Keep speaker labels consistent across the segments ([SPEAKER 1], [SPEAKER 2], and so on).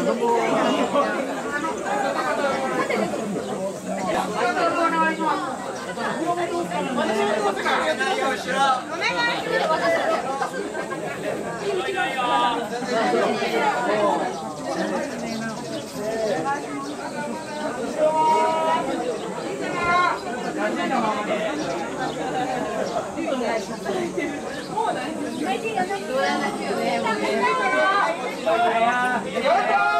[SPEAKER 1] もうない。最ょ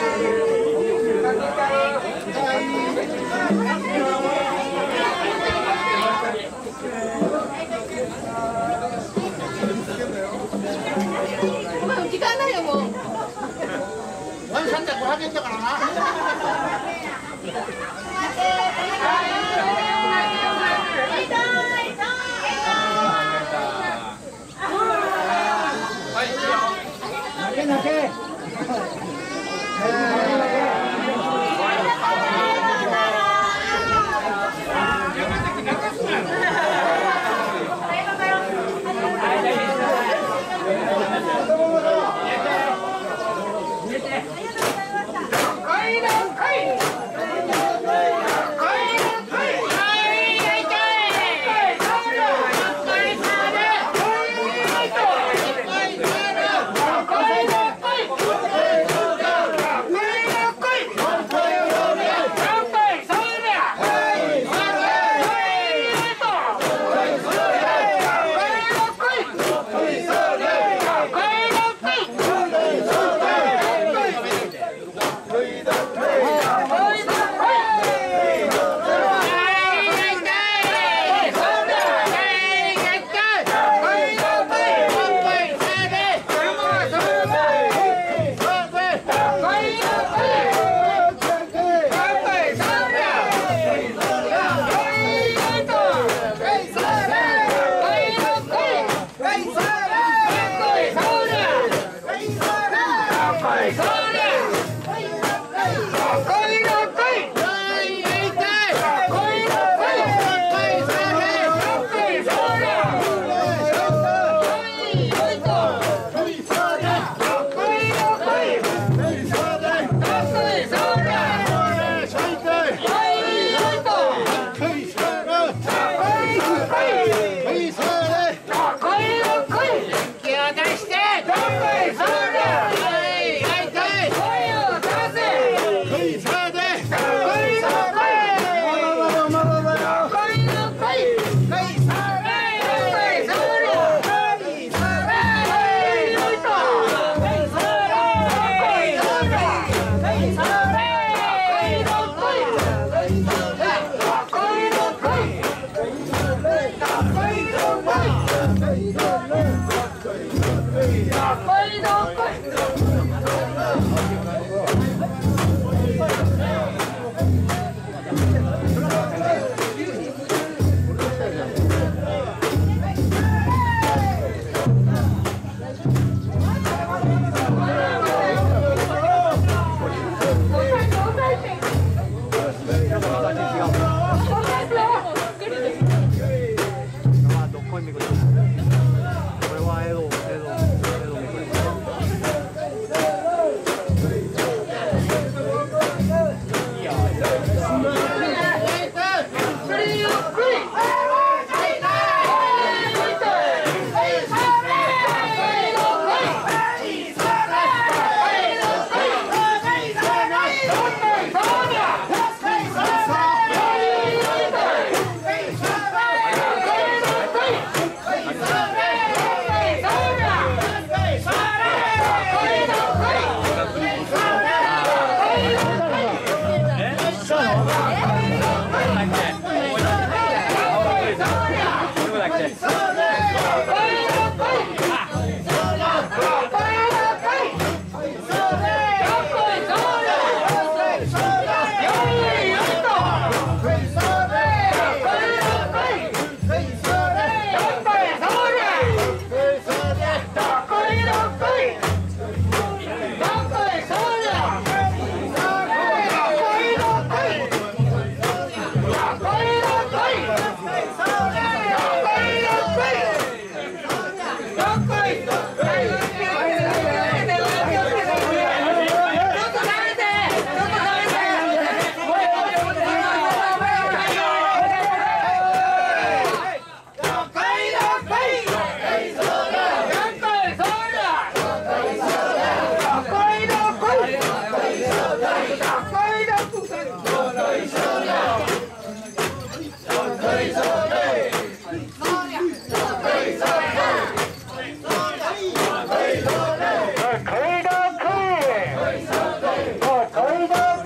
[SPEAKER 1] Amen. Bye.